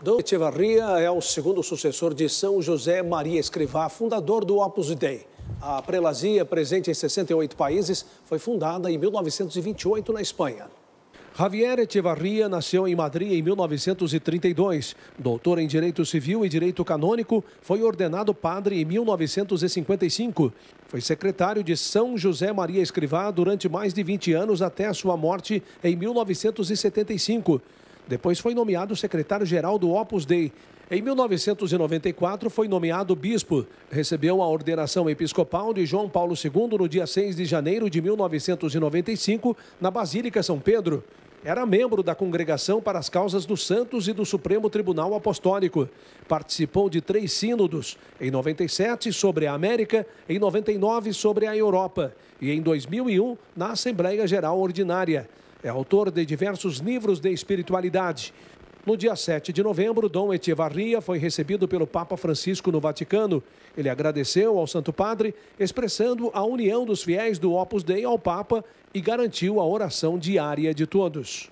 Dom Echevarria é o segundo sucessor de São José Maria Escrivá, fundador do Opus Dei. A prelazia, presente em 68 países, foi fundada em 1928 na Espanha. Javier Echevarria nasceu em Madrid em 1932. Doutor em Direito Civil e Direito Canônico, foi ordenado padre em 1955. Foi secretário de São José Maria Escrivá durante mais de 20 anos até a sua morte em 1975. Depois foi nomeado secretário-geral do Opus Dei. Em 1994 foi nomeado bispo. Recebeu a ordenação episcopal de João Paulo II no dia 6 de janeiro de 1995, na Basílica São Pedro. Era membro da Congregação para as Causas dos Santos e do Supremo Tribunal Apostólico. Participou de três sínodos, em 97 sobre a América, em 99 sobre a Europa e em 2001 na Assembleia Geral Ordinária. É autor de diversos livros de espiritualidade. No dia 7 de novembro, Dom Echevarria foi recebido pelo Papa Francisco no Vaticano. Ele agradeceu ao Santo Padre, expressando a união dos fiéis do Opus Dei ao Papa e garantiu a oração diária de todos.